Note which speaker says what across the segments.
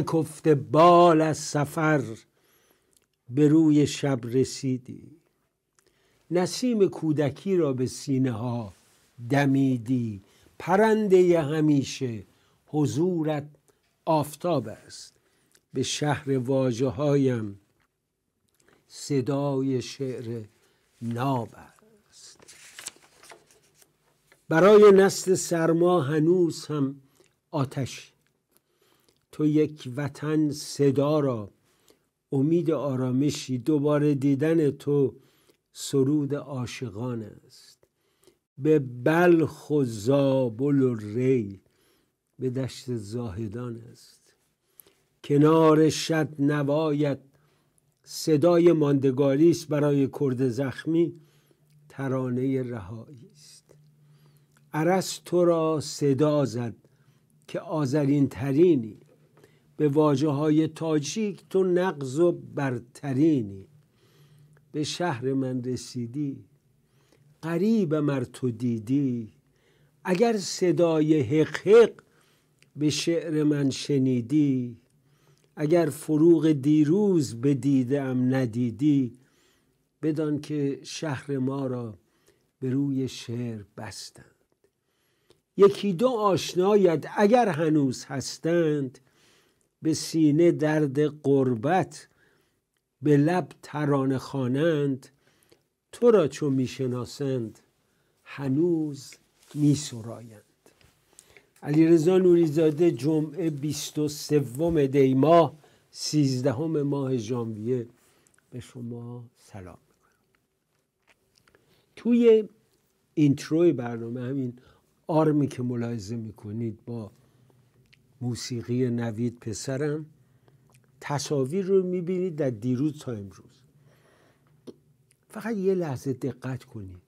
Speaker 1: شکفته بال از سفر به روی شب رسیدی. نسیم کودکی را به سینه ها دمیدی. پرنده همیشه حضورت آفتاب است. به شهر واجه هایم صدای شعر ناب است. برای نست سرما هنوز هم آتش تو یک وطن صدا را. امید آرامشی دوباره دیدن تو سرود عاشقان است. به بلخ و زابل و ری به دشت زاهدان است. کنار شد نوایت صدای ماندگاری است برای کرد زخمی ترانه رهایی است. عرس تو را صدا زد که آذرین ترینی به واجه های تاجیک تو نقض و برترینی. به شهر من رسیدی قریب مر تو دیدی. اگر صدای حق حق به شعر من شنیدی اگر فروغ دیروز به دیدم ندیدی بدان که شهر ما را به روی شعر بستند. یکی دو آشناید اگر هنوز هستند به سینه درد قربت به لب ترانه خوانند. تو را چون می‌شناسند هنوز میسرایند علیرضا نوریزاده جمعه 23 دی ماه 13 ماه ژانویه. به شما سلام توی اینتروی برنامه همین آرمی که ملاحظه می‌کنید با موسیقی نوید پسرم. تصاویر رو می‌بینید در دیروز تا امروز. فقط یه لحظه دقت کنید.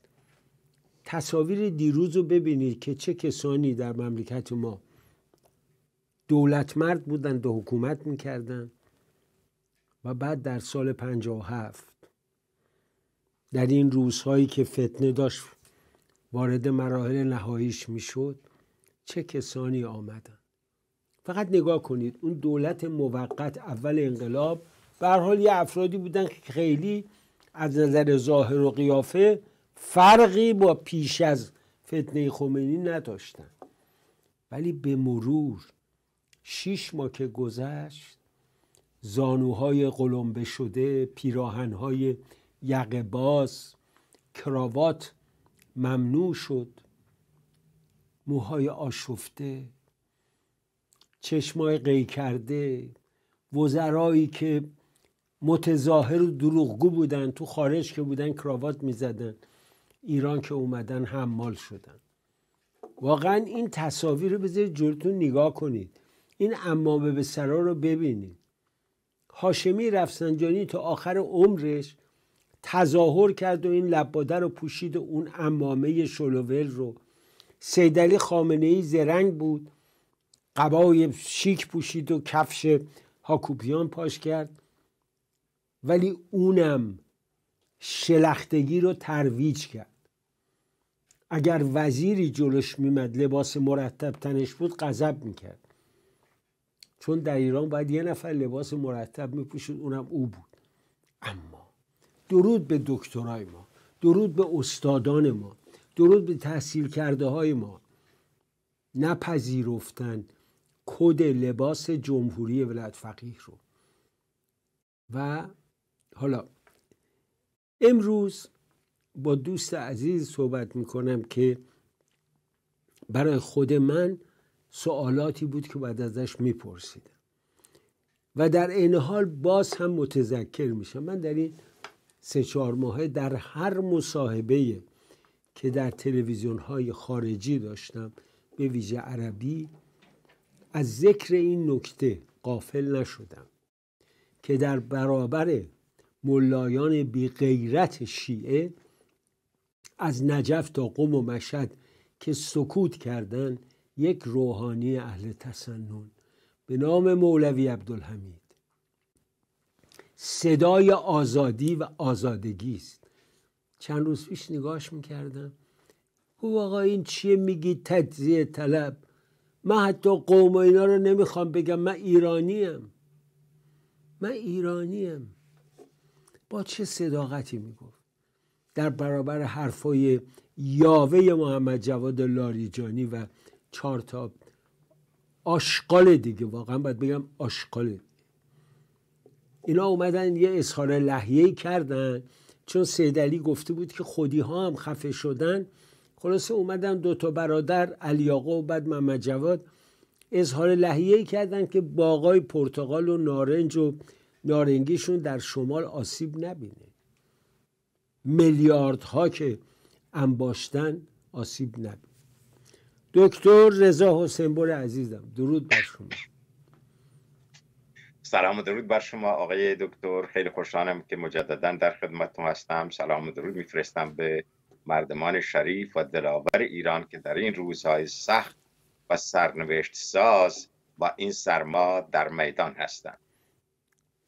Speaker 1: تصاویر دیروز رو ببینید که چه کسانی در مملکت ما دولت مرد بودند و حکومت می‌کردن و بعد در سال هفت در این روزهایی که فتنه داشت وارد مراحل نهاییش می‌شد چه کسانی آمدن؟ فقط نگاه کنید اون دولت موقت اول انقلاب به حال یه افرادی بودن که خیلی از نظر ظاهر و قیافه فرقی با پیش از فتنه خمینی نداشتن. ولی به مرور شیش ماه که گذشت زانوهای قلمبه شده پیراهنهای یقه باز کراوات ممنوع شد. موهای آشفته چشمای قی کرده. وزرایی که متظاهر و دروغگو بودن تو خارج که بودن کراوات می‌زدن. ایران که اومدن حمال شدن. واقعا این تصاویر رو بذارید جلوتون نگاه کنید. این امامه به سرا رو ببینید. هاشمی رفسنجانی تا آخر عمرش تظاهر کرد و این لباده رو پوشید و اون امامه شلوول رو. سیدلی خامنه ای زرنگ بود. قبای شیک پوشید و کفش هاکوپیان پاش کرد. ولی اونم شلختگی رو ترویج کرد. اگر وزیری جلوش میمد لباس مرتب تنش بود غضب می‌کرد. چون در ایران باید یه نفر لباس مرتب میپوشید اونم او بود. اما درود به دکترای ما درود به استادان ما درود به تحصیل کرده های ما. نپذیرفتن کد لباس جمهوری ولایت فقیه رو. و حالا امروز با دوست عزیز صحبت می‌کنم که برای خود من سوالاتی بود که بعد ازش میپرسیدم. و در این حال باز هم متذکر میشم. من در این سه چهار ماهه در هر مصاحبه که در تلویزیون های خارجی داشتم به ویژه عربی از ذکر این نکته قافل نشدم که در برابر ملایان بی غیرت شیعه از نجف تا قم و مشهد که سکوت کردند یک روحانی اهل تسنن به نام مولوی عبدالحمید. صدای آزادی و آزادگی است. چند روز پیش نگاش می‌کردم. او آقا این چیه؟ میگی تجزیه طلب. من حتی قوم و اینا رو نمی‌خوام بگم. من ایرانیم. من ایرانیم. با چه صداقتی می‌گفت؟ در برابر حرفای یاوه محمد جواد لاریجانی و چهار تا آشقال دیگه. واقعا باید بگم آشقال اینا اومدن یه اظهار لحیه کردن چون سیدلی گفته بود که خودی ها هم خفه شدن. خلاصه اومدن دو تا برادر علی آقا و بعد محمد جواد اظهار لحیه کردن که باقای پرتغال و نارنج و نارنگیشون در شمال آسیب نبینه. میلیاردها که انباشتن آسیب نبینه. دکتر رضا حسینبر عزیزم درود بر شما.
Speaker 2: سلام و درود بر شما آقای دکتر خیلی خوشحالم که مجددا در خدمتتون هستم. سلام و درود میفرستم به مردمان شریف و دلاور ایران که در این روزهای سخت و سرنوشت ساز با این سرما در میدان هستند.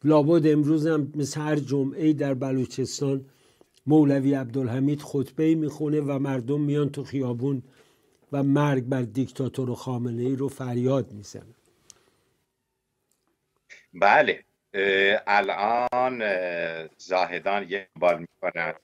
Speaker 1: لابد امروز هم مثل هر جمعه در بلوچستان مولوی عبدالحمید خطبه می‌خونه و مردم میان تو خیابون و مرگ بر دیکتاتور و خامنه ای رو فریاد می‌زنن.
Speaker 2: بله الان زاهدان یک بال می‌کنند.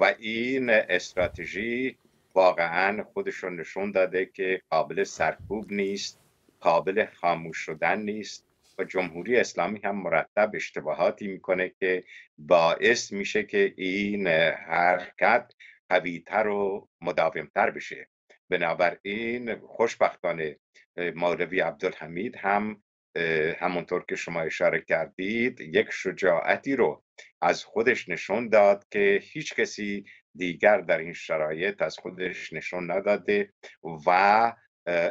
Speaker 2: و این استراتژی واقعا خودشون نشون داده که قابل سرکوب نیست قابل خاموش شدن نیست و جمهوری اسلامی هم مرتب اشتباهاتی می‌کنه که باعث میشه که این حرکت قویتر و مداومتر بشه. بنابراین خوشبختانه مولوی عبدالحمید هم همونطور که شما اشاره کردید یک شجاعتی رو از خودش نشون داد که هیچ کسی دیگر در این شرایط از خودش نشون نداده و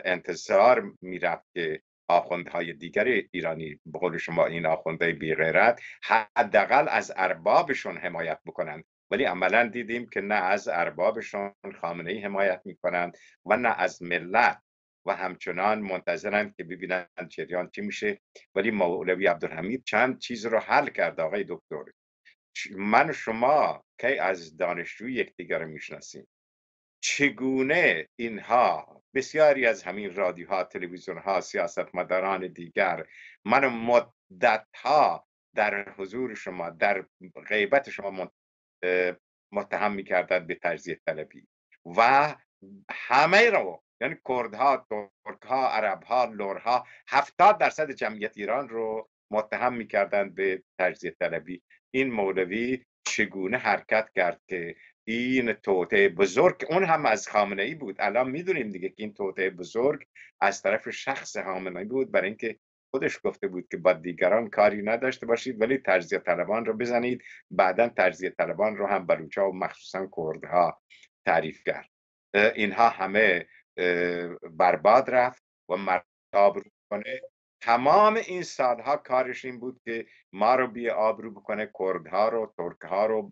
Speaker 2: انتظار می‌رفت که آخوندهای دیگر ایرانی به قول شما این آخوندهای بیغیرت حداقل از اربابشون حمایت بکنند. ولی عملا دیدیم که نه از اربابشون خامنه ای حمایت می‌کنند و نه از ملت. و همچنان منتظرند که ببینند جریان چی میشه. ولی مولوی عبدالحمید چند چیز رو حل کرد آقای دکتر. من و شما که از دانشجوی یکدیگر می‌شناسیم. چگونه اینها بسیاری از همین رادیوها تلویزیون ها سیاست مداران دیگر من مدت ها در حضور شما در غیبت شما متهم می‌کردند به تجزیه طلبی. و همه رو یعنی کردها ترکها عربها لورها هفتاد درصد جمعیت ایران رو متهم می‌کردند به تجزیه طلبی. این مولوی چگونه حرکت کرد که این توته بزرگ اون هم از خامنه ای بود. الان می‌دونیم دیگه که این توته بزرگ از طرف شخص خامنه ای بود برای اینکه خودش گفته بود که با دیگران کاری نداشته باشید ولی تجزیه طلبان رو بزنید. بعدا تجزیه طلبان رو هم بلوچا و مخصوصا کردها تعریف کرد. اینها همه برباد رفت و مرد آبرو کنه تمام این سالها کارش این بود که ما رو بی آبرو بکنه کردها رو ترکها رو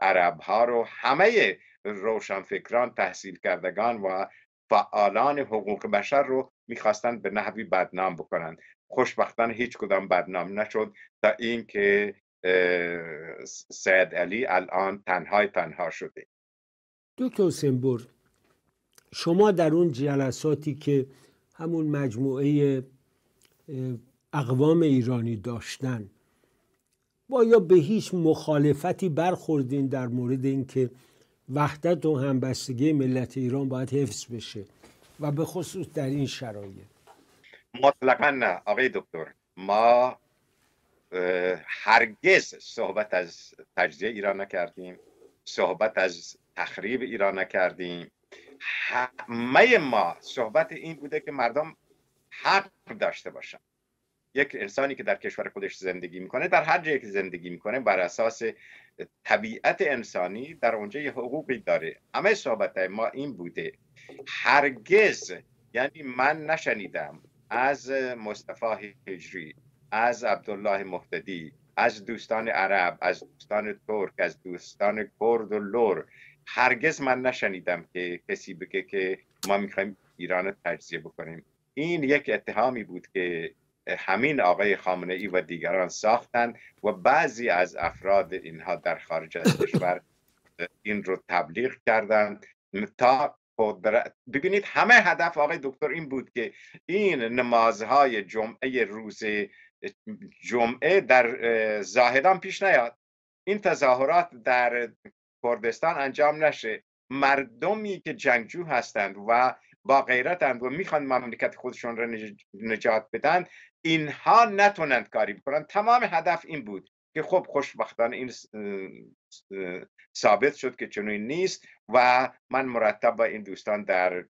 Speaker 2: عربها رو همه روشنفکران تحصیل کردگان و فعالان حقوق بشر رو می‌خواستند به نحوی بدنام بکنند خوشبختانه هیچ کدام بدنام نشد تا اینکه سید علی الان تنهای تنها شده.
Speaker 1: دکتر سنبور شما در اون جلساتی که همون مجموعه اقوام ایرانی داشتن با یا به هیچ مخالفتی برخوردین در مورد اینکه وحدت و همبستگی ملت ایران باید حفظ بشه و به خصوص در این شرایط؟
Speaker 2: مطلقا نه آقای دکتر. ما هرگز صحبت از تجزیه ایران نکردیم صحبت از تخریب ایران نکردیم. همه ما صحبت این بوده که مردم حق داشته باشن. یک انسانی که در کشور خودش زندگی می‌کنه در هر جایی که زندگی می‌کنه بر اساس طبیعت انسانی در اونجا یه حقوقی داره. همه صحبت ما این بوده. هرگز یعنی من نشنیدم از مصطفی هجری از عبدالله مهددی از دوستان عرب از دوستان ترک از دوستان کرد و لور هرگز من نشنیدم که کسی بگه که ما می‌خوایم ایران تجزیه بکنیم. این یک اتهامی بود که همین آقای خامنه ای و دیگران ساختند و بعضی از افراد اینها در خارج از کشور این رو تبلیغ کردند تا ببینید همه هدف آقای دکتر این بود که این نمازهای جمعه روز جمعه در زاهدان پیش نیاد. این تظاهرات در کردستان انجام نشه. مردمی که جنگجو هستند و با غیرتند و می‌خوان مملکت خودشون را نجات بدن اینها نتونند کاری بکنن. تمام هدف این بود که خب خوشبختانه این ثابت شد که چنین نیست و من مرتب با این دوستان در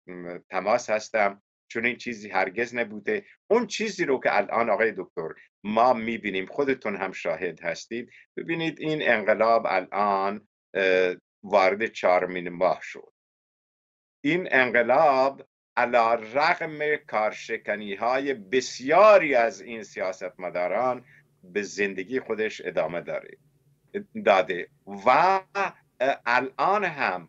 Speaker 2: تماس هستم. چون این چیزی هرگز نبوده. اون چیزی رو که الان آقای دکتر ما می‌بینیم خودتون هم شاهد هستید. ببینید این انقلاب الان وارد چهارمین ماه شد این انقلاب علا رقم کارشکنی های بسیاری از این سیاستمداران به زندگی خودش ادامه داره داده و الان هم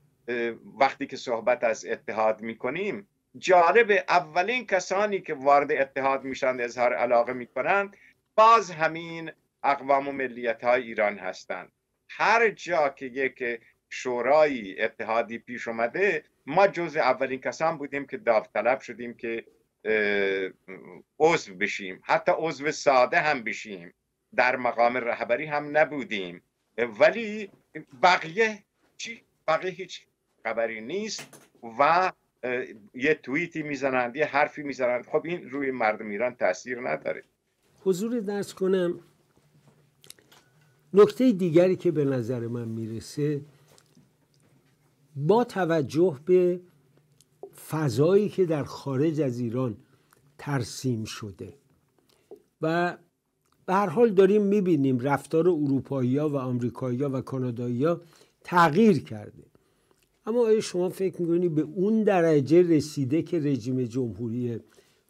Speaker 2: وقتی که صحبت از اتحاد می‌کنیم جالب اولین کسانی که وارد اتحاد میشن اظهار علاقه می‌کنند باز همین اقوام و ملیت های ایران هستند هر جا که یک شورای اتحادی پیش اومده ما جز اولین کسان بودیم که داوطلب شدیم که عضو بشیم. حتی عضو ساده هم بشیم. در مقام رهبری هم نبودیم. ولی بقیه چی؟ بقیه هیچ خبری نیست و یه توییتی می‌زنند یه حرفی می‌زنند. خب این روی مردم ایران تاثیر نداره.
Speaker 1: حضور درس کنم. نکته دیگری که به نظر من می‌رسه با توجه به فضایی که در خارج از ایران ترسیم شده و به هر حال داریم می‌بینیم رفتار اروپایی و آمریکایی و کانادایی تغییر کرده. اما آیا شما فکر می‌کنید به اون درجه رسیده که رژیم جمهوری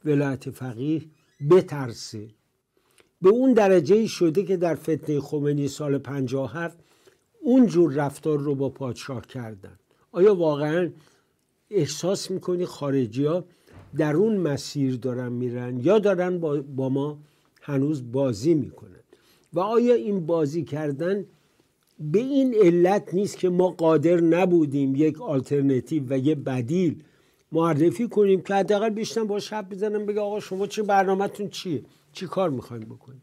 Speaker 1: ولایت فقیه بترسه؟ به اون درجه شده که در فتنه خمینی سال 57 اونجور رفتار رو با پادشاه کردن. آیا واقعا احساس می‌کنی خارجی ها در اون مسیر دارن میرن یا دارن با, ما هنوز بازی می‌کنن؟ و آیا این بازی کردن به این علت نیست که ما قادر نبودیم یک آلترنتیو و یه بدیل معرفی کنیم که حداقل بیشتر با شب بزنم بگه آقا شما چه برنامهتون چیه؟ چی کار می‌خوایم بکنیم؟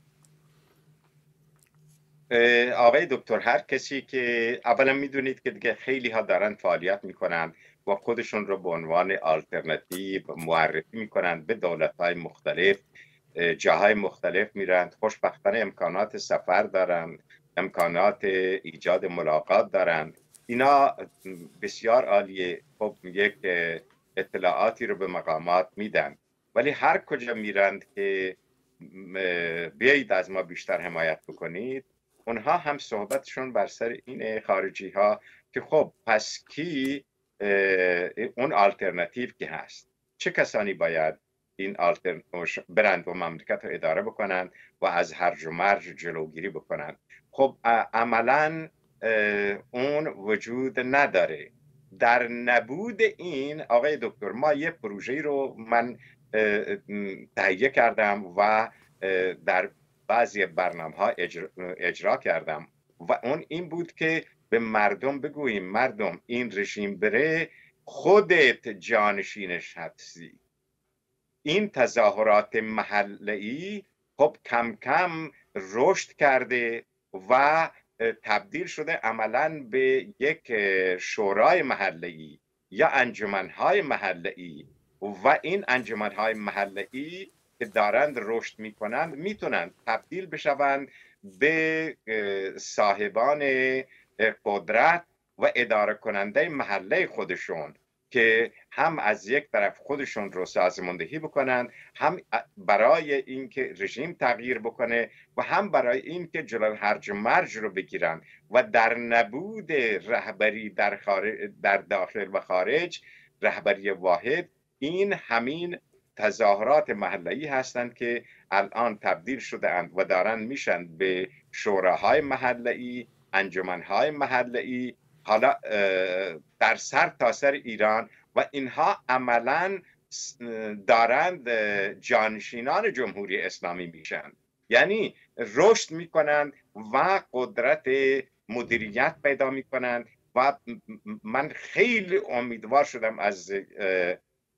Speaker 2: آقای دکتر هر کسی که اولا می‌دونید که دیگه خیلی ها دارن فعالیت می‌کنند و خودشون رو به عنوان آلترنتیو معرفی می‌کنند به دولت های مختلف جاهای مختلف میرند خوشبختانه امکانات سفر دارند امکانات ایجاد ملاقات دارند اینا بسیار عالیه. خب یک اطلاعاتی رو به مقامات میدن. ولی هر کجا میرند که بیایید از ما بیشتر حمایت بکنید اونها هم صحبتشون بر سر این خارجی ها که خب پس کی اون آلترناتیو که هست؟ چه کسانی باید این آلترناتیو برند و مملکت رو اداره بکنند و از هرج و مرج جلوگیری بکنند؟ خب عملا اون وجود نداره. در نبود این آقای دکتر ما یه پروژه رو من تهیه کردم و در بعضی برنامه ها اجرا, کردم و اون این بود که به مردم بگوییم مردم این رژیم بره خودت جانشینش هستی این تظاهرات محلی خب کم کم رشد کرده و تبدیل شده عملا به یک شورای محلی یا انجمنهای محلی و این انجمن های محلی که دارند رشد می‌کنند می‌تونند تبدیل بشوند به صاحبان قدرت و اداره کننده محله خودشون. که هم از یک طرف خودشون رو سازماندهی بکنند هم برای اینکه رژیم تغییر بکنه و هم برای اینکه جلال هرج مرج رو بگیرن و در نبود رهبری در, در داخل و خارج رهبری واحد این همین تظاهرات محلی هستند که الان تبدیل شده اند و دارن میشن به شوراهای محلی انجمنهای محلی حالا در سر تا سر ایران و اینها عملا دارند جانشینان جمهوری اسلامی میشن. یعنی رشد می‌کنند و قدرت مدیریت پیدا می‌کنند و من خیلی امیدوار شدم از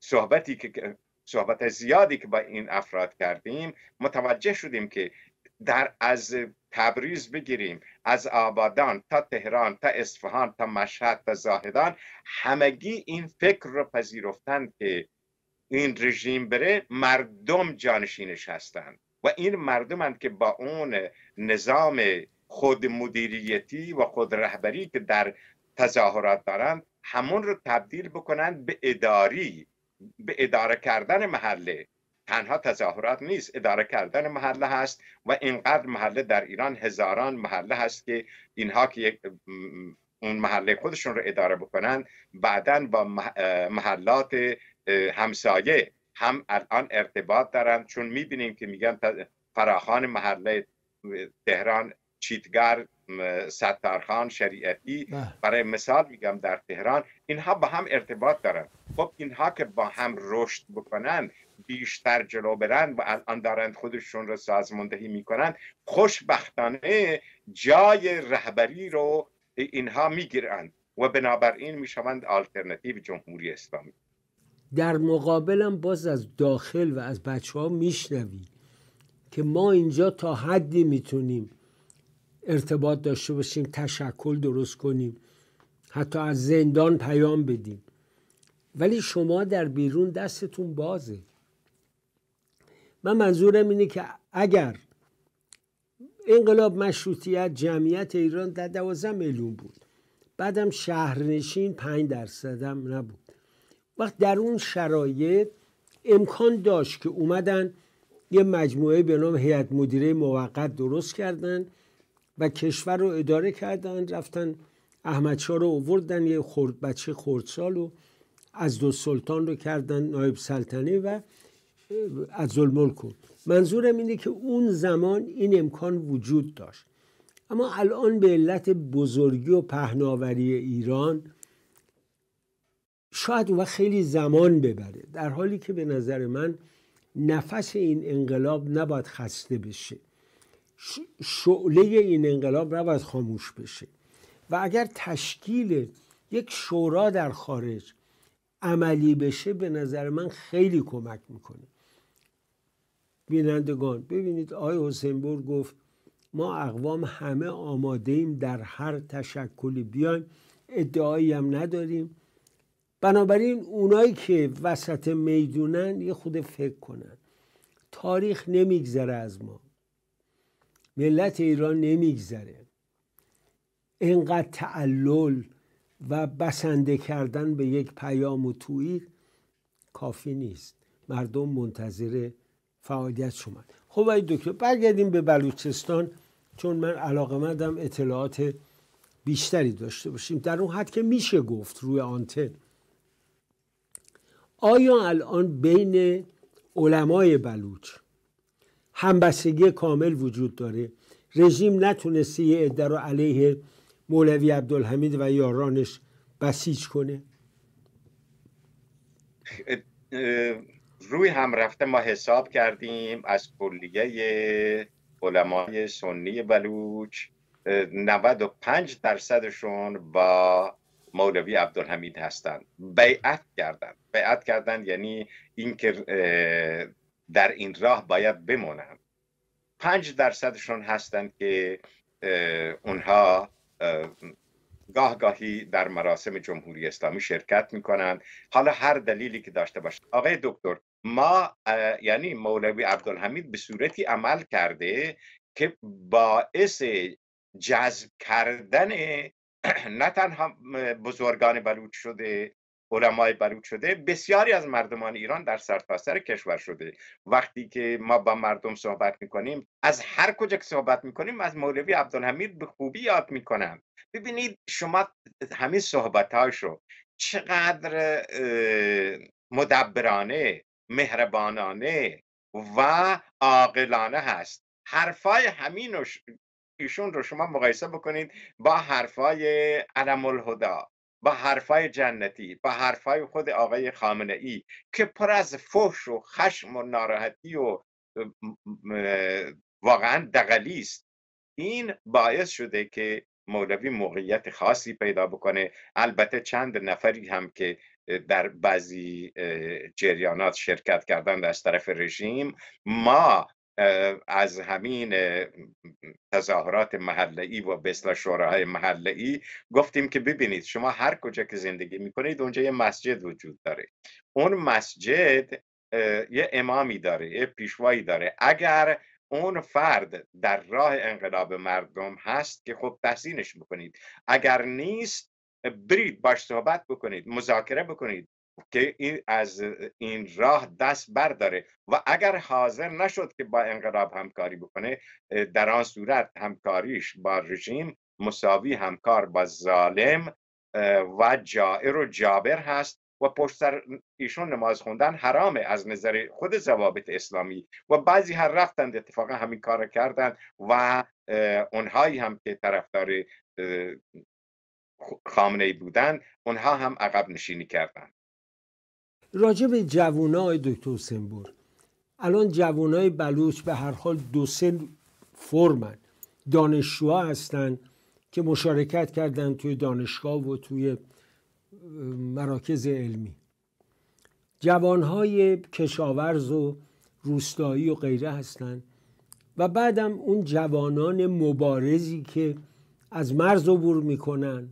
Speaker 2: صحبتی که صحبت زیادی که با این افراد کردیم متوجه شدیم که در از تبریز بگیریم. از آبادان تا تهران تا اصفهان تا مشهد تا زاهدان همگی این فکر رو پذیرفتند که این رژیم بره مردم جانشینش هستند و این مردمند که با اون نظام خود مدیریتی و خود رهبری که در تظاهرات دارند همون رو تبدیل بکنند به اداری به اداره کردن محله. تنها تظاهرات نیست اداره کردن محله هست و اینقدر محله در ایران هزاران محله هست که اینها که اون محله خودشون رو اداره بکنن بعدا با محلات همسایه هم الان ارتباط دارن چون می‌بینیم که میگن فراخان محله تهران چیتگر ستارخان شریعتی. برای مثال میگم در تهران اینها با هم ارتباط دارن خب اینها که با هم رشد بکنن بیشتر جلو برن و الان دارند خودشون رو سازماندهی می‌کنن خوشبختانه جای رهبری رو اینها می‌گیرند و بنابراین می‌شوند آلترناتیو جمهوری اسلامی.
Speaker 1: در مقابلم باز از داخل و از بچه ها میشنوی که ما اینجا تا حدی می‌تونیم ارتباط داشته باشیم تشکل درست کنیم حتی از زندان پیام بدیم. ولی شما در بیرون دستتون بازه. من منظورم اینه که اگر انقلاب مشروطیت جمعیت ایران در دوازده میلیون بود بعدم شهرنشین پنج درصدم نبود. وقت در اون شرایط امکان داشت که اومدن یه مجموعه به نام هیئت مدیره موقت درست کردن و کشور رو اداره کردن. رفتن احمدشاه رو اووردن یه خورد بچه خردسال و از دو سلطان رو کردن نایب سلطنه و از الملک کن. منظورم اینه که اون زمان این امکان وجود داشت. اما الان به علت بزرگی و پهناوری ایران شاید و خیلی زمان ببره. در حالی که به نظر من نفس این انقلاب نباید خسته بشه. شعله این انقلاب نباید خاموش بشه. و اگر تشکیل یک شورا در خارج عملی بشه به نظر من خیلی کمک می‌کنه. بینندگان ببینید آقای حسینبور گفت ما اقوام همه آماده ایم در هر تشکلی بیایم ادعایی هم نداریم. بنابراین اونایی که وسط می‌دونن یه خود فکر کنن. تاریخ نمیگذره از ما. ملت ایران نمیگذره. اینقدر تعلل و بسنده کردن به یک پیام و توییت کافی نیست. مردم منتظر فعالیت شما. خب ای دکتر برگردیم به بلوچستان چون من علاقه مندم اطلاعات بیشتری داشته باشیم. در اون حد که میشه گفت روی آنتن آیا الان بین علمای بلوچ همبستگی کامل وجود داره؟ رژیم نتونسته یه عده رو علیه مولوی عبدالحمید و یارانش بسیج کنه؟
Speaker 2: روی هم رفته ما حساب کردیم از کلیه علمای سنی بلوچ. 95 درصدشون با مولوی عبدالحمید هستند بیعت کردند بیعت کردند یعنی اینکه در این راه باید بمونند پنج درصدشون هستند که اونها گاه گاهی در مراسم جمهوری اسلامی شرکت می‌کنند. حالا هر دلیلی که داشته باشه آقای دکتر ما یعنی مولوی عبدالحمید به صورتی عمل کرده که باعث جذب کردن نه تنها بزرگان بلوچ شده علمای بلوچ شده بسیاری از مردمان ایران در سرتاسر کشور شده. وقتی که ما با مردم صحبت می‌کنیم از هر کجا که صحبت می‌کنیم از مولوی عبدالحمید به خوبی یاد می‌کنم. ببینید شما همین صحبتاشو چقدر مدبرانه مهربانانه و عاقلانه هست. حرفای همین ایشون رو شما مقایسه بکنید با حرفای علم الهدا با حرفای جنتی با حرفای خود آقای خامنه ای که پر از فحش و خشم و ناراحتی و واقعا دقلی است. این باعث شده که مولوی موقعیت خاصی پیدا بکنه. البته چند نفری هم که در بعضی جریانات شرکت کردن از طرف رژیم ما از همین تظاهرات محله و بسلا شوراهای محله ای گفتیم که ببینید شما هر کجا که زندگی می‌کنید اونجا یه مسجد وجود داره. اون مسجد یه امامی داره یه پیشوایی داره. اگر اون فرد در راه انقلاب مردم هست که خب تحسینش بکنید اگر نیست برید باش صحبت بکنید مذاکره بکنید. که این از این راه دست برداره. و اگر حاضر نشد که با انقلاب همکاری بکنه در آن صورت همکاریش با رژیم مساوی همکار با ظالم و جائر و جابر هست و پشت سر ایشون نماز خوندن حرامه از نظر خود ضوابط اسلامی. و بعضی هر رفتند اتفاقا همین کار کردن و اونهایی هم که طرفدار خامنه ای بودن اونها هم عقب نشینی کردند.
Speaker 1: راجع به جوانای دکتر سنبور الان جوانای بلوچ به هر حال دو سه فرمن. دانشجوها هستن که مشارکت کردن توی دانشگاه و توی مراکز علمی. جوانهای کشاورز و روستایی و غیره هستند و بعدم اون جوانان مبارزی که از مرز عبور می‌کنن.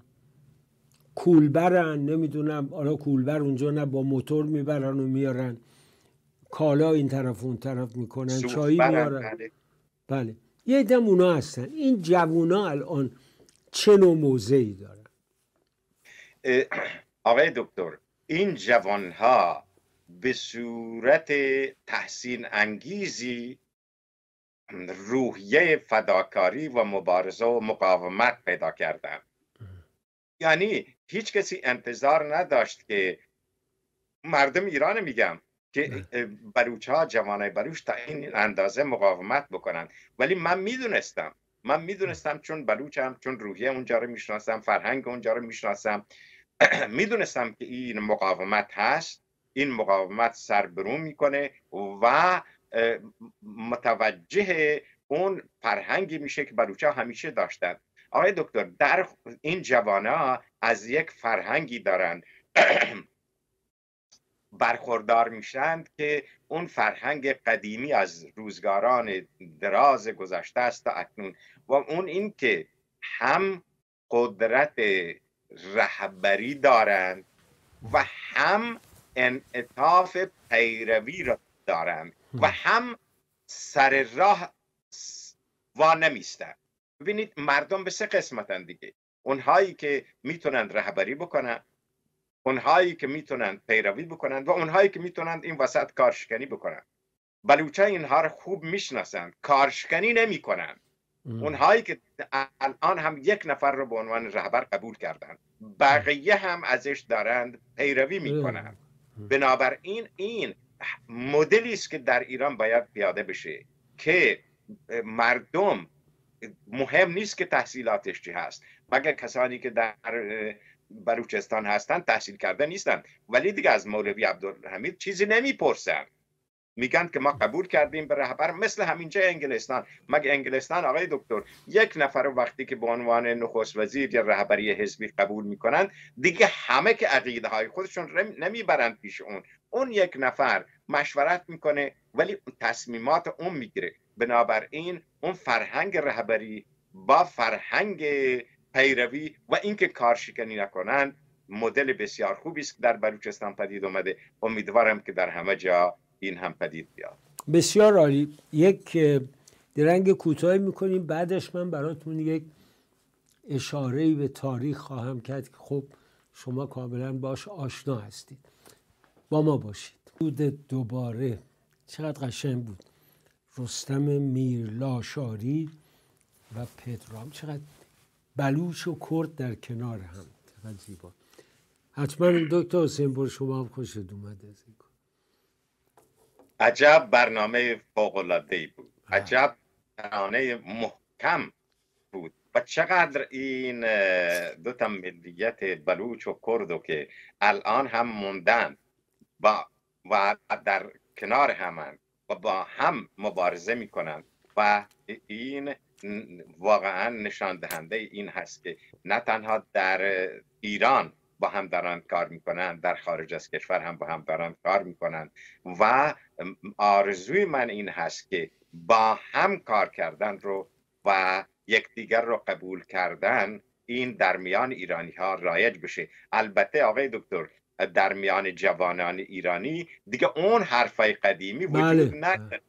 Speaker 1: کولبرن نمی‌دونم. آره کولبر اونجا نه با موتور می‌برن و میارن. کالا این طرف اون طرف می‌کنن چایی میارن. بله. بله. یه دم اونا هستن. این جوونا الان چه نوع موضعی دارن؟
Speaker 2: آقای دکتر این جوان ها به صورت تحسین انگیزی روحیه فداکاری و مبارزه و مقاومت پیدا کردن. یعنی هیچ کسی انتظار نداشت که مردم ایران میگم که بلوچ ها جوانای بلوچ تا این اندازه مقاومت بکنن. ولی من می‌دونستم من می‌دونستم چون بلوچم چون روحیه اونجا رو می‌شناسم فرهنگ اونجا رو می‌شناسم می‌دونستم که این مقاومت هست این مقاومت سربرون می‌کنه و متوجه اون فرهنگی میشه که بلوچ ها همیشه داشتن. آقای دکتر در این جوانا از یک فرهنگی دارند برخوردار میشند که اون فرهنگ قدیمی از روزگاران دراز گذشته است تا اکنون. و اون این که هم قدرت رهبری دارند و هم انعطاف پیروی را دارند و هم. سر راه وا نمیستند ببینید مردم به سه قسمتن دیگه. اونهایی که می‌تونند رهبری بکنن اونهایی که می‌تونند پیروی بکنند و اونهایی که می‌تونند این وسط کارشکنی بکنند بلوچه اینها رو خوب می‌شناسند کارشکنی نمی‌کنند. اونهایی که الان هم یک نفر رو به عنوان رهبر قبول کردند بقیه هم ازش دارند پیروی می‌کنند بنابراین این مدلی است که در ایران باید پیاده بشه که مردم مهم نیست که تحصیلاتش چی هست. مگر کسانی که در بلوچستان هستن تحصیل کرده نیستن. ولی دیگه از مولوی عبدالحمید چیزی نمی‌پرسن. میگن که ما قبول کردیم به رهبر مثل همینجا انگلستان. مگه انگلستان آقای دکتر یک نفر وقتی که به عنوان نخست وزیر یا رهبری حزبی قبول می‌کنن دیگه همه که عقیده های خودشون نمی‌برند پیش اون. اون یک نفر مشورت می‌کنه ولی تصمیمات اون می‌گیره. بنابراین اون فرهنگ رهبری با فرهنگ پیروی و اینکه کارشکنی نکنند مدل بسیار خوبی است که در بلوچستان پدید اومده. امیدوارم که در همه جا این هم پدید بیاد.
Speaker 1: بسیار عالی. یک درنگ کوتاه می‌کنیم. بعدش من براتون یک اشاره به تاریخ خواهم کرد که خب شما کاملا باش آشنا هستید. با ما باشید. بود دوباره. چقدر قشنگ بود. رستم میرلاشاری و پدرام. چقدر بلوچ و کرد در کنار هم. چقدر زیبا. حتما دکتر حسین بر شما هم خوشت اومده از این
Speaker 2: عجب برنامه فوق العاده بود عجب برنامه محکم بود. و چقدر این دو تا ملیت بلوچ و کردو که الان هم موندن و و در کنار همن و با هم مبارزه می‌کنن و این واقعا نشان دهنده این هست که نه تنها در ایران با هم دارن کار می‌کنن در خارج از کشور هم با هم دارن کار می‌کنن و آرزوی من این هست که با هم کار کردن رو و یکدیگر رو قبول کردن این در میان ایرانی ها رایج بشه. البته آقای دکتر در میان جوانان ایرانی. دیگه اون حرفای قدیمی وجود بله. نداره.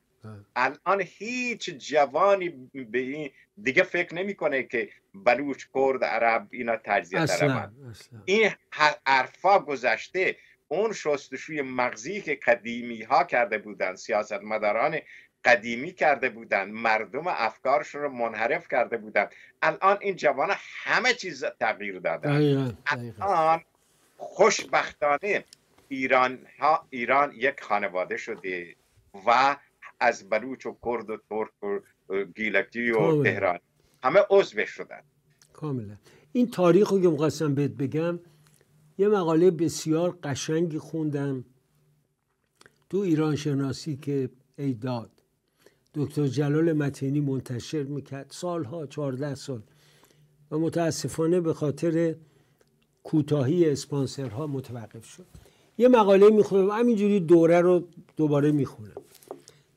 Speaker 2: الان هیچ جوانی به این دیگه فکر نمی‌کنه که بلوچ کرد عرب اینا تجزیه اصلا. این حرفا گذشته اون شستشوی مغزی که قدیمی ها کرده بودن سیاست مداران قدیمی کرده بودن مردم افکارش رو منحرف کرده بودن. الان این جوان همه چیز تغییر دادن. الان خوشبختانه ایران ها ایران یک خانواده شده و از بلوچ و کرد و ترک و گیلکی و تهران. همه عضو شدن.
Speaker 1: کاملا. این تاریخ رو که مقصم بهت بگم یه مقاله بسیار قشنگی خوندم تو ایران شناسی که ایداد دکتر جلال متینی منتشر می‌کرد. سالها چهارده سال. و متاسفانه به خاطر کوتاهی اسپانسرها متوقف شد. یه مقاله می‌خونم همینجوری دوره رو دوباره می‌خونم.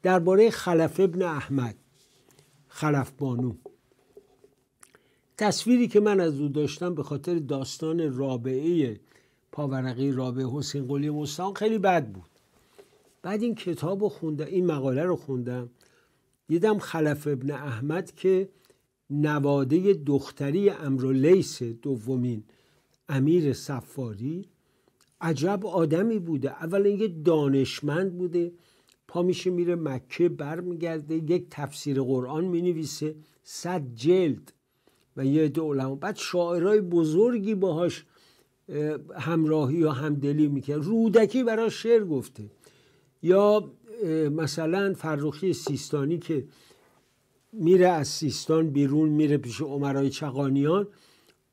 Speaker 1: درباره خلف ابن احمد خلف بانو. تصویری که من از او داشتم به خاطر داستان رابعه پاورقی رابعه حسین قلی مستان خیلی بد بود. بعد این کتاب رو خوندم این مقاله رو خوندم. دیدم خلف ابن احمد که نواده دختری امرو لیس دومین امیر سفاری عجب آدمی بوده. اولا یه دانشمند بوده پا میشه میره مکه برمیگرده یک تفسیر قرآن می‌نویسه صد جلد و یه عده علما. بعد شاعرای بزرگی باهاش همراهی یا همدلی می‌کرد. رودکی برای شعر گفته. یا مثلا فرخی سیستانی که میره از سیستان بیرون میره پیش عمرای چقانیان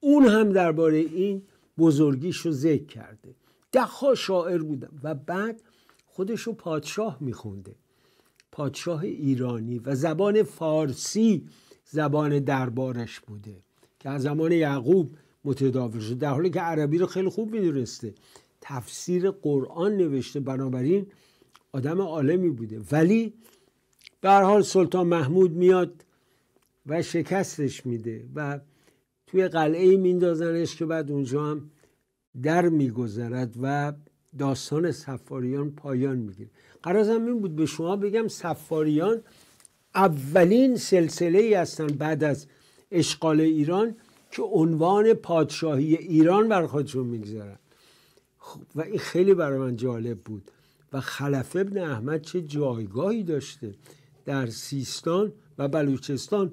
Speaker 1: اون هم درباره این بزرگیش رو ذکر کرده. ده شاعر بودم و بعد خودشو پادشاه میخونده. پادشاه ایرانی و زبان فارسی زبان دربارش بوده که از زمان یعقوب متداول شده در حالی که عربی رو خیلی خوب می‌دونسته. تفسیر قرآن نوشته بنابراین آدم عالمی بوده. ولی به حال سلطان محمود میاد و شکستش میده و توی قلعه میندازنش که بعد اونجا هم در میگذرد و داستان سفاریان پایان می‌گیره. قرارم این بود به شما بگم سفاریان اولین سلسله ای هستن بعد از اشغال ایران که عنوان پادشاهی ایران بر خودشون می‌گذارن. خب، و این خیلی برای من جالب بود. و خلف ابن احمد چه جایگاهی داشته در سیستان و بلوچستان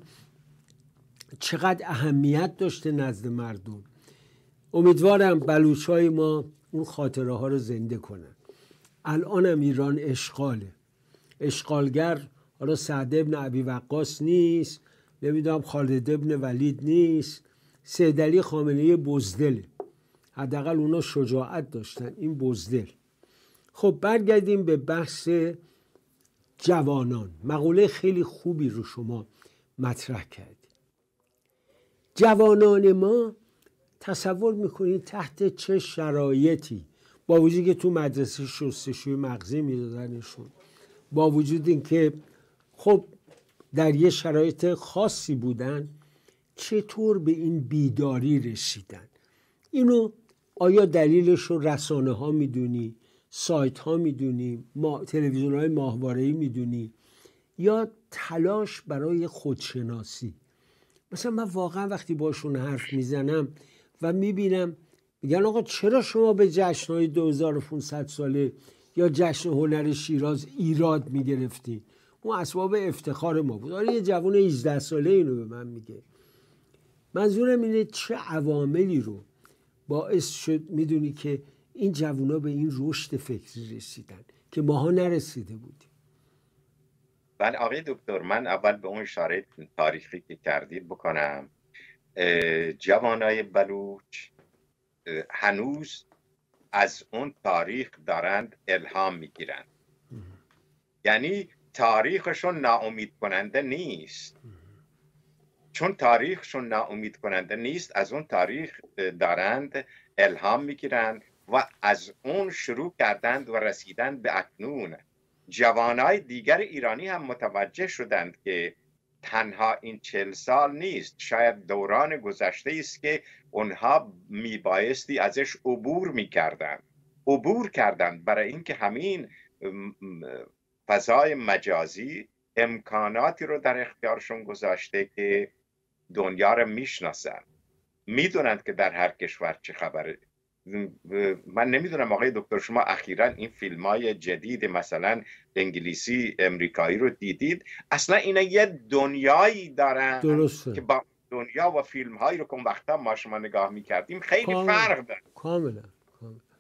Speaker 1: چقدر اهمیت داشته نزد مردم. امیدوارم بلوچ های ما اون خاطره ها رو زنده کنن. الان هم ایران اشغاله. اشغالگر حالا سعد ابن عبی وقاس نیست نمی‌دونم خالد ابن ولید نیست. سیدلی خامنه بزدله حداقل اونا شجاعت داشتن این بزدل. خب برگردیم به بحث جوانان. مقوله خیلی خوبی رو شما مطرح کردید جوانان ما تصور می‌کنید تحت چه شرایطی؟ با وجود که تو مدرسه شستشوی مغزی میدادنشون. با وجود اینکه خب در یه شرایط خاصی بودن چطور به این بیداری رسیدن؟ اینو آیا دلیلش رو رسانه ها می‌دونی؟ سایت ها می‌دونی؟ ما تلویزیون های ماهواره می‌دونی؟ یا تلاش برای خودشناسی؟ مثلا من واقعا وقتی باشون حرف می‌زنم و می‌بینم میگن آقا چرا شما به جشن های 2500 ساله یا جشن هنر شیراز ایراد می‌گرفتی؟ اون اسباب افتخار ما بود. آره یه جوان 18 ساله اینو به من میگه. منظورم اینه چه عواملی رو باعث شد می‌دونی که این جوونا به این رشد فکری رسیدن که ماها نرسیده بودیم.
Speaker 2: بله آقای دکتر من اول به اون اشاره تاریخی که کردید بکنم. جوانای بلوچ هنوز از اون تاریخ دارند الهام می‌گیرند. یعنی تاریخشون ناامید کننده نیست چون تاریخشون ناامید کننده نیست از اون تاریخ دارند الهام می‌گیرند و از اون شروع کردند و رسیدند به اکنون. جوانای دیگر ایرانی هم متوجه شدند که تنها این چل سال نیست شاید دوران گذشته است که اونها میبایستی ازش عبور می‌کردند. عبور کردند برای اینکه همین فضای مجازی امکاناتی رو در اختیارشون گذاشته که دنیا رو می‌شناسند می‌دونند که در هر کشور چه خبره من نمی‌دونم آقای دکتر شما اخیرا این فیلم های جدید مثلا انگلیسی امریکایی رو دیدید؟ اصلا اینا یه دنیایی دارن
Speaker 1: درسته.
Speaker 2: که با دنیا و فیلم هایی رو که وقتا ما شما نگاه می‌کردیم خیلی فرق داره.
Speaker 1: کاملا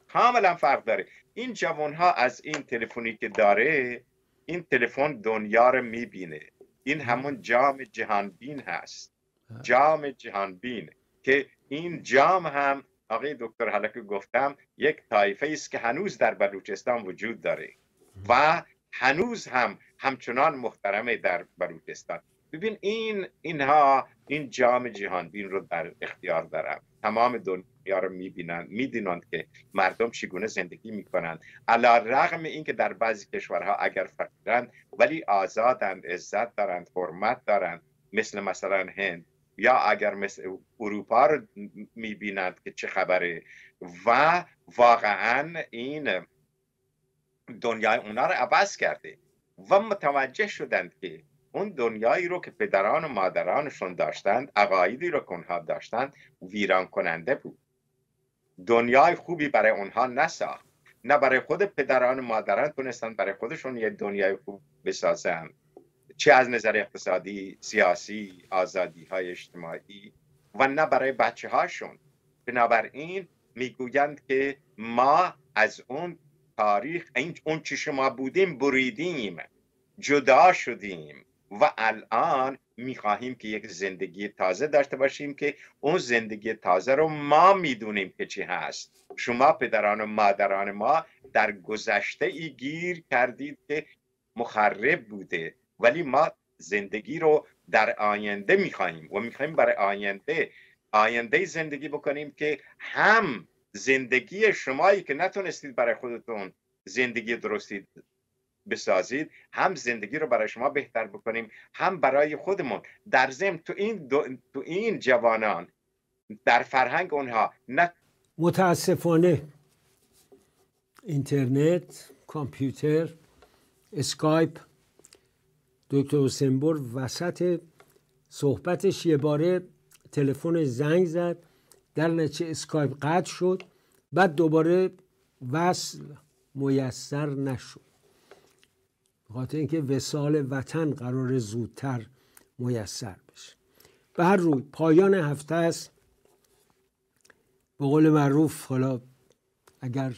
Speaker 2: کاملا. فرق داره. این جوان ها از این تلفنی که داره این تلفن دنیا رو می‌بینه. این همون جام جهانبین هست. جام جهانبین که این جام هم آقای دکتر که گفتم یک طایفه است که هنوز در بلوچستان وجود داره و هنوز هم همچنان محترمه در بلوچستان. ببین این اینها این جام جهان بین رو در اختیار دارن. تمام دنیا رو می‌بینن می‌دونند که مردم چگونه زندگی می‌کنند علا رغم اینکه در بعضی کشورها اگر فقیرند ولی آزادند عزت دارند حرمت دارند مثل مثلا هند. یا اگر مثل اروپا رو می‌بینند که چه خبره. و واقعا این دنیای اونا رو عوض کرده. و متوجه شدند که اون دنیایی رو که پدران و مادرانشون داشتند عقایدی رو که اونها داشتند ویران کننده بود. دنیای خوبی برای اونها نساخت. نه برای خود پدران و مادران تونستند برای خودشون یه دنیای خوب بسازند چه از نظر اقتصادی سیاسی آزادی های اجتماعی و نه برای بچه هاشون بنابراین می‌گویند که ما از اون تاریخ این اون چی شما بودیم بریدیم جدا شدیم و الان می‌خواهیم که یک زندگی تازه داشته باشیم که اون زندگی تازه رو ما می‌دونیم که چی هست. شما پدران و مادران ما در گذشته ای گیر کردید که مخرب بوده. ولی ما زندگی رو در آینده می‌خواهیم و می‌خواهیم برای آینده آینده زندگی بکنیم که هم زندگی شمایی که نتونستید برای خودتون زندگی درستی بسازید هم زندگی رو برای شما بهتر بکنیم هم برای خودمون. در ضمن تو این تو این جوانان در فرهنگ اونها نه
Speaker 1: متاسفانه اینترنت کامپیوتر اسکایپ دکتر سمبور وسط صحبتش یه باره تلفن زنگ زد. در نتیجه اسکایپ قطع شد. بعد دوباره وصل میسر نشد. خاطر اینکه وسال وطن قرار زودتر میسر بشه. به هر روی پایان هفته است. به قول معروف حالا اگر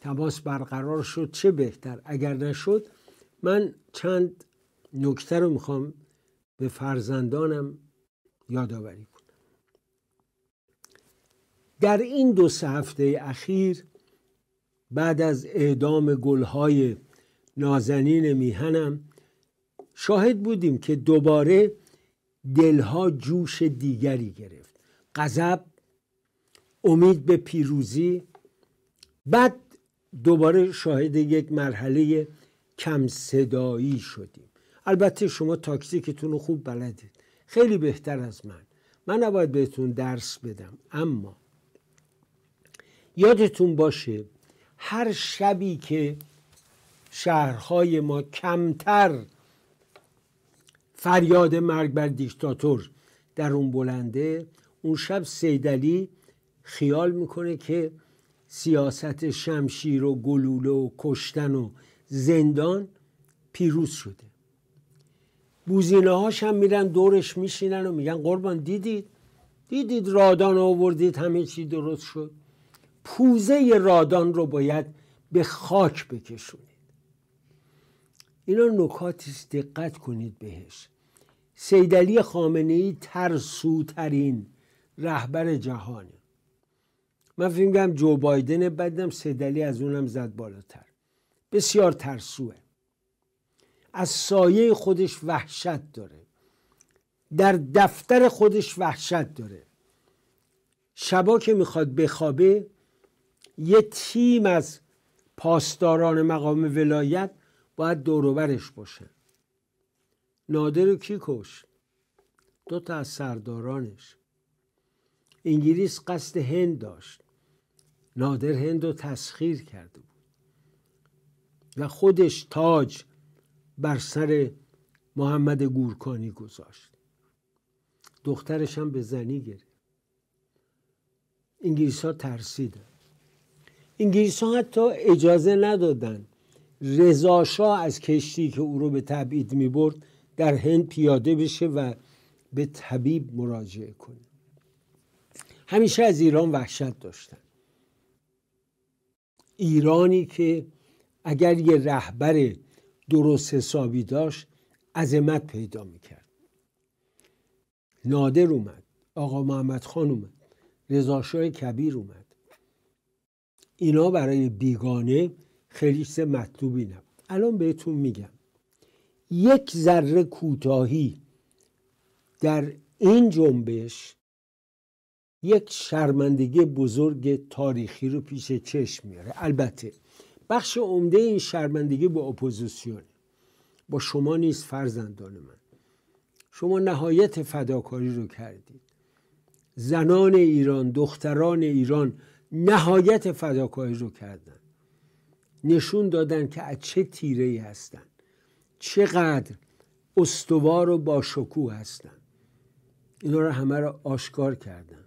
Speaker 1: تماس برقرار شد چه بهتر؟ اگر نشد من چند نکته رو می‌خوام به فرزندانم یادآوری کنم. در این دو سه هفته اخیر بعد از اعدام گلهای نازنین میهنم شاهد بودیم که دوباره دلها جوش دیگری گرفت. غضب امید به پیروزی بعد دوباره شاهد یک مرحله کم صدایی شدیم. البته شما تاکتیکتون رو خوب بلدید. خیلی بهتر از من. من نباید بهتون درس بدم اما یادتون باشه هر شبی که شهرهای ما کمتر فریاد مرگ بر دیکتاتور در اون بلنده اون شب سیدلی خیال می‌کنه که سیاست شمشیر و گلوله و کشتن و زندان پیروز شده. بوزینه هاش هم میرن دورش میشینن و میگن قربان دیدید؟ دیدید رادان آوردید همه چی درست شد. پوزه رادان رو باید به خاک بکشونید. اینا نکاتی دقت کنید بهش. سیدلی خامنه ای ترسوترین رهبر جهانه. من فکر میگم جو بایدن بدم سیدلی از اونم زد بالاتر. بسیار ترسوه. از سایه خودش وحشت داره. در دفتر خودش وحشت داره. شبا که می‌خواد بخوابه یه تیم از پاسداران مقام ولایت باید دوروبرش باشن نادر رو کی کش؟ دو تا از سردارانش. انگلیس قصد هند داشت. نادر هند رو تسخیر کرده بود. و خودش تاج بر سر محمد گورکانی گذاشت. دخترش هم به زنی گرفت. انگلیس ها ترسیدن. انگلیس ها حتی اجازه ندادن رضاشاه از کشتی که او رو به تبعید می برد در هند پیاده بشه و به طبیب مراجعه کنه. همیشه از ایران وحشت داشتن. ایرانی که اگر یه رهبر درست حسابی داشت عظمت پیدا می‌کرد. نادر اومد آقا محمد خان اومد رضاشاه کبیر اومد. اینا برای بیگانه خیلی چیز مطلوبی نبود. الان بهتون میگم. یک ذره کوتاهی در این جنبش یک شرمندگی بزرگ تاریخی رو پیش چشم میاره. البته بخش عمده این شرمندگی با اپوزیسیونه با شما نیست فرزندان من. شما نهایت فداکاری رو کردید. زنان ایران دختران ایران نهایت فداکاری رو کردن. نشون دادن که از چه تیره ای هستن. چقدر استوار و با شکوه هستن. اینا رو همه رو آشکار کردن.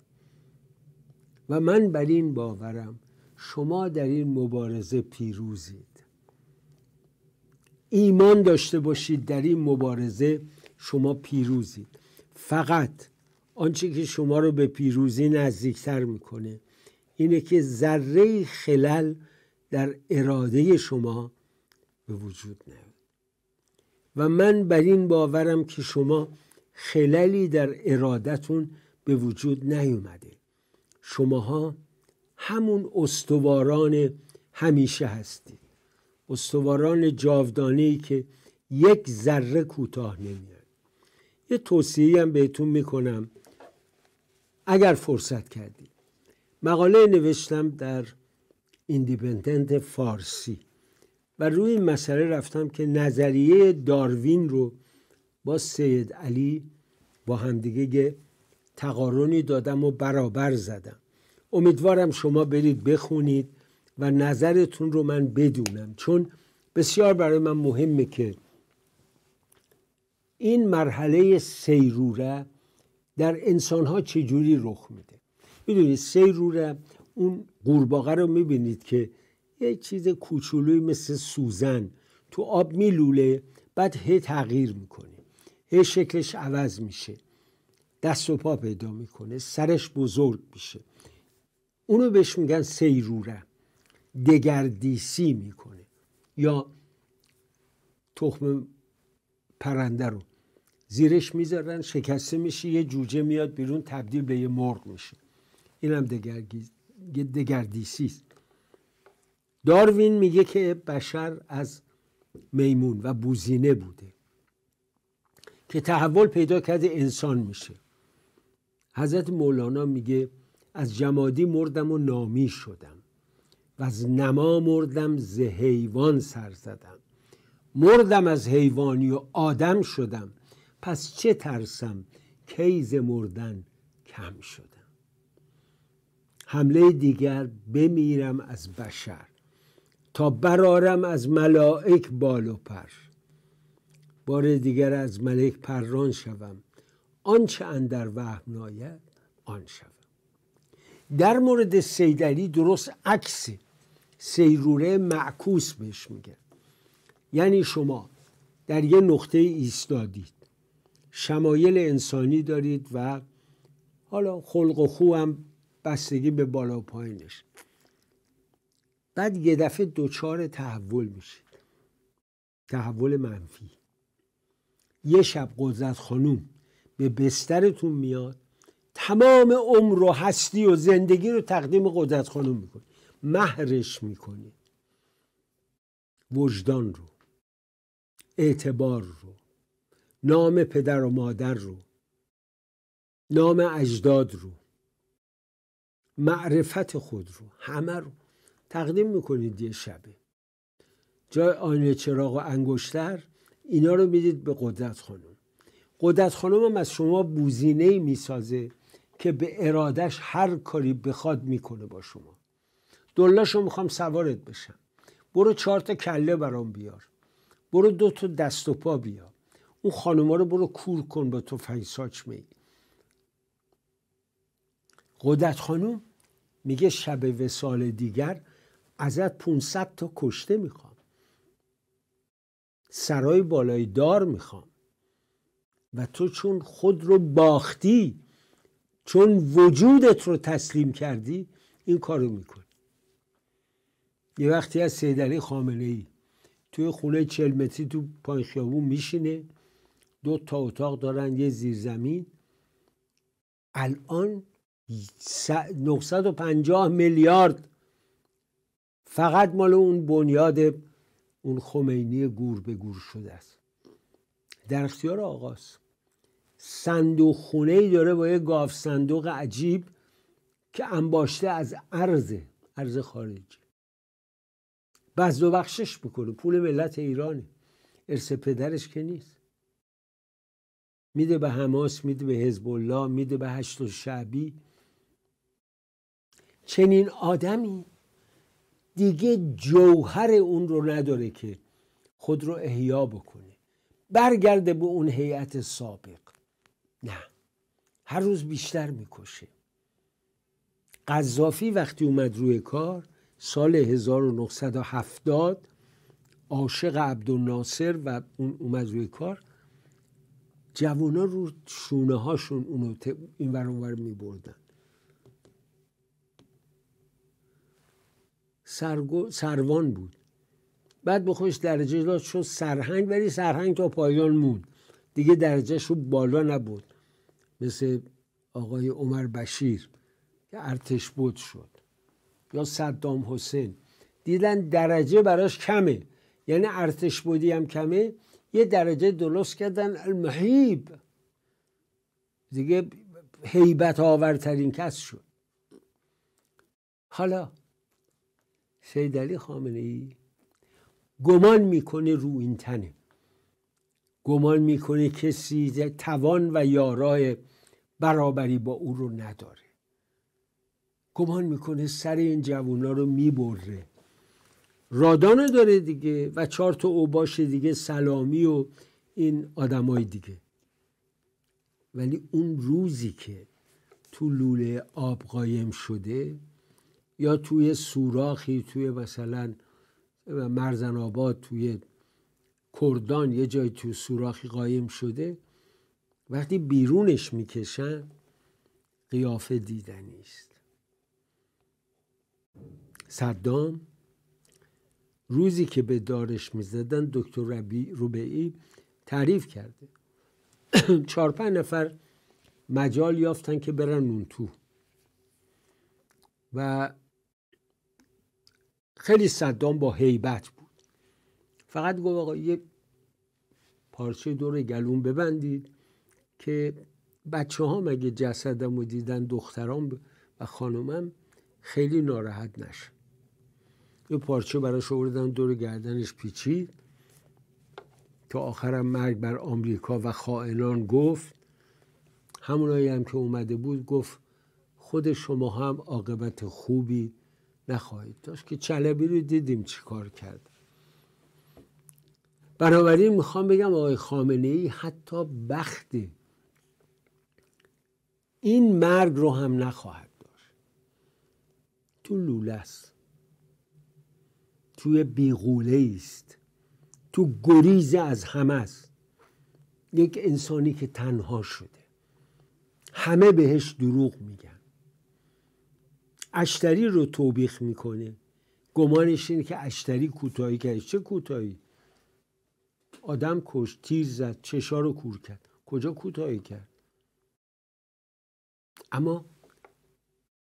Speaker 1: و من بر این باورم شما در این مبارزه پیروزید. ایمان داشته باشید در این مبارزه شما پیروزید. فقط آنچه که شما رو به پیروزی نزدیکتر می‌کنه اینه که ذره خلل در اراده شما به وجود نیاد. و من بر این باورم که شما خللی در ارادتون به وجود نیومده. شماها همون استواران همیشه هستید استواران جاودانه که یک ذره کوتاه نمیاد یه توصیه هم بهتون می‌کنم. اگر فرصت کردید مقاله نوشتم در ایندیپندنت فارسی و روی این مسئله رفتم که نظریه داروین رو با سید علی با همدیگه تقارنی دادم و برابر زدم. امیدوارم شما برید بخونید و نظرتون رو من بدونم. چون بسیار برای من مهمه که این مرحله سیروره در انسانها چجوری رخ میده. می‌دونید سیروره اون قورباغه رو می‌بینید که یه چیز کوچولوی مثل سوزن تو آب میلوله بعد هی تغییر می‌کنه. هی شکلش عوض میشه. دست و پا پیدا می‌کنه. سرش بزرگ میشه. اونو بهش میگن سیروره. دگردیسی می‌کنه. یا تخم پرنده رو. زیرش می‌ذارن شکسته میشه یه جوجه میاد بیرون تبدیل به یه مرغ میشه. اینم دگردیسی است داروین میگه که بشر از میمون و بوزینه بوده که تحول پیدا کرده انسان میشه. حضرت مولانا میگه از جمادی مردم و نامی شدم. و از نما مردم ز حیوان سر زدم. مردم از حیوانی و آدم شدم. پس چه ترسم کیز مردن کم شدم. حمله دیگر بمیرم از بشر تا برارم از ملائک بال و پر. بار دیگر از ملک پران شوم. آنچه اندر وهم ناید آن شوم. در مورد سیدلی درست عکس سیروره معکوس بهش میگن یعنی شما در یه نقطه ایستادید. شمایل انسانی دارید و حالا خلق و خو هم بستگی به بالا و پایینش. بعد یه دفعه دوچار تحول میشید. تحول منفی. یه شب قدرت خانوم به بسترتون میاد. تمام عمر و هستی و زندگی رو تقدیم قدرت خانوم می‌کنه مهرش می‌کنه وجدان رو. اعتبار رو. نام پدر و مادر رو. نام اجداد رو. معرفت خود رو. همه رو. تقدیم می‌کنید یه شبه. جای آینه چراغ و انگشتر اینا رو می‌دید به قدرت خانم. قدرت خانم هم از شما بوزینه می‌سازه. که به ارادش هر کاری بخواد می‌کنه با شما. دلاشو می‌خوام سوارت بشم. برو چهار تا کله برام بیار. برو دو تا دست و پا بیار. اون خانوما رو برو کور کن با تو فیساچ می. قدرت خانم میگه شب وسال دیگر ازت 500 تا کشته می‌خوام. سرای بالای دار می‌خوام. و تو چون خود رو باختی چون وجودت رو تسلیم کردی این کارو می‌کنی. یه وقتی از سیدلی خامنه ای توی خونه چل متری تو پای خیابون میشینه دو تا اتاق دارن یه زیرزمین. الان 950 میلیارد فقط مال اون بنیاد اون خمینی گور به گور شده است. در اختیار آقاست. صندوق خونه ای داره با یه گاف صندوق عجیب که انباشته از ارز ارز خارجی. بزد و بخشش می‌کنه. پول ملت ایرانی ارث پدرش که نیست. میده به حماس میده به حزب الله میده به هشت و شعبی چنین آدمی دیگه جوهر اون رو نداره که خود رو احیا بکنه. برگرده به اون هیئت سابق. نه. هر روز بیشتر می‌کشه قذافی وقتی اومد روی کار سال 1970 عاشق عبدالناصر و اون اومد روی کار جوونا رو شونه هاشون اونو این ور اونور می بردن سروان بود. بعد به خودش درجه داد شد سرهنگ ولی سرهنگ تا پایان موند. دیگه درجهش رو بالا نبود مثل آقای عمر بشیر که ارتش بود شد یا صدام حسین. دیدن درجه براش کمه. یعنی ارتش بودی هم کمه. یه درجه درست کردن المحیب. دیگه حیبت آورترین کس شد. حالا سید علی خامنه ای گمان می‌کنه رو این تنه. گمان می‌کنه کسی توان و یارای برابری با او رو نداره. گمان می‌کنه سر این جوونا رو می‌بره. رادانو داره دیگه و چهار تا اوباش دیگه سلامی و این آدمای دیگه. ولی اون روزی که تو لوله آب قایم شده یا توی سوراخی توی مثلا مرزن آباد توی کردان یه جای توی سوراخی قایم شده وقتی بیرونش می‌کشن قیافه دیدنی است صدام روزی که به دارش می‌زدن دکتر ربی روبعی تعریف کرده. چهار پنج نفر مجال یافتن که برن اون تو. و خیلی صدام با بود. فقط گفت آقا یه پارچه دور گلون ببندید که بچه ها مگه جسدم رو دیدن دختران و خانومم خیلی ناراحت نشه. یه پارچه براش آوردن دور گردنش پیچید. تا آخرم مرگ بر آمریکا و خائنان گفت. همونایی هم که اومده بود گفت خود شما هم عاقبت خوبی نخواهید داشت که چلبی رو دیدیم چی کار کرد. بنابراین می‌خوام بگم آقای خامنه ای حتی بخت این مرگ رو هم نخواهد داشت. تو لوله است. توی بیغوله است تو گریز از همه است. یک انسانی که تنها شده. همه بهش دروغ میگن. اشتری رو توبیخ می‌کنه. گمانش اینه که اشتری کوتاهی کرد. چه کوتاهی؟ آدم کش تیر زد چشا رو کور کرد. کجا کوتاهی کرد؟ اما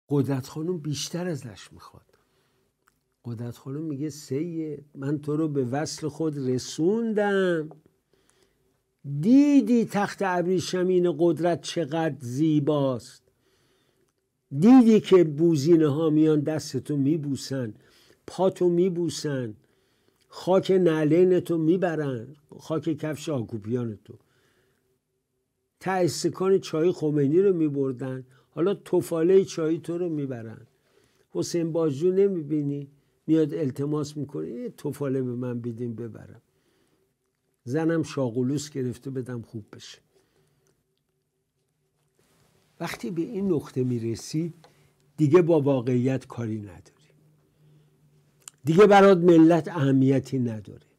Speaker 1: قدرت خانم بیشتر ازش می‌خواد. قدرت خانم میگه سید من تو رو به وصل خود رسوندم. دیدی تخت ابریشمین قدرت چقدر زیباست؟ دیدی که بوزینه ها میان دستتو میبوسن پاتو میبوسن خاک نعلین تو می‌برن. خاک کفش آکوپیان تو. تا استکان چای خمینی رو میبردن. حالا توفاله چای تو رو می‌برن. حسین باجو نمی‌بینی؟ میاد التماس می‌کنه. یه توفاله به من بیدیم ببرم. زنم شاغلوس گرفته بدم خوب بشه. وقتی به این نقطه می‌رسی دیگه با واقعیت کاری نداری. دیگه برات ملت اهمیتی نداره.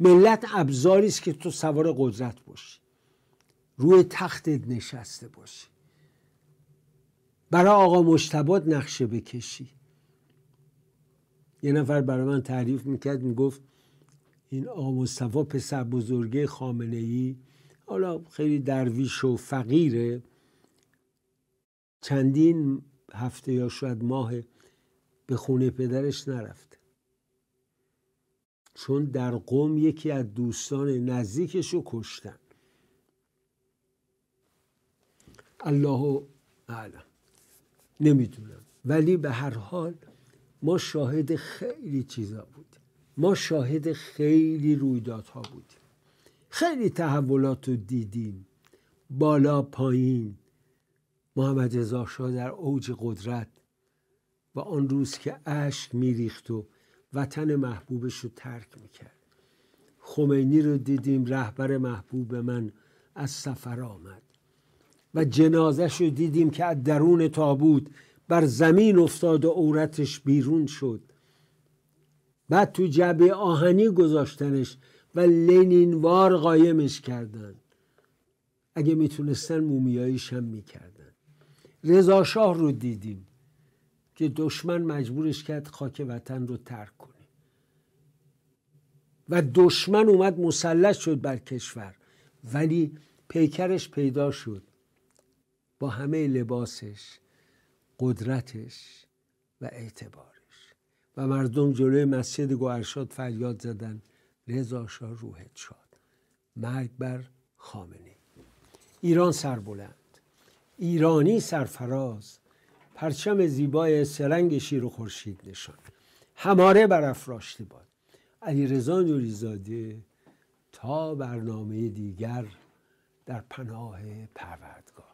Speaker 1: ملت ابزاری است که تو سوار قدرت باشی. روی تختت نشسته باشی. برای آقا مشتبات نقشه بکشی. یه نفر برای من تعریف می‌کرد می‌گفت این آقا مصطفی پسر بزرگه خامنه ای حالا خیلی درویش و فقیره. چندین هفته یا شاید ماه به خونه پدرش نرفته چون در قوم یکی از دوستان نزدیکش رو کشتن. الله اعلم. نمی‌دونم. ولی به هر حال ما شاهد خیلی چیزا بودیم. ما شاهد خیلی رویدادها بودیم. خیلی تحولات رو دیدیم. بالا پایین. محمد رضا شاه در اوج قدرت و آن روز که اشک میریخت و وطن محبوبش رو ترک می‌کرد. خمینی رو دیدیم رهبر محبوب من از سفر آمد. و جنازش رو دیدیم که از درون تابوت بر زمین افتاد و عورتش بیرون شد. بعد تو جبه آهنی گذاشتنش و لنینوار قایمش کردن. اگه می‌تونستن مومیاییش هم می‌کردن. رضا شاه رو دیدیم. که دشمن مجبورش کرد خاک وطن رو ترک کنه. و دشمن اومد مسلط شد بر کشور ولی پیکرش پیدا شد با همه لباسش قدرتش و اعتبارش. و مردم جلوی مسجد گوهرشاد فریاد زدن رضا شاه روحت شاد مرگ بر خامنه ایران سربلند ایرانی سرفراز پرچم زیبای سرنگ شیر و خورشید نشان. هماره برافراشته باد. رضا نوریزاده تا برنامه دیگر در پناه پروردگار.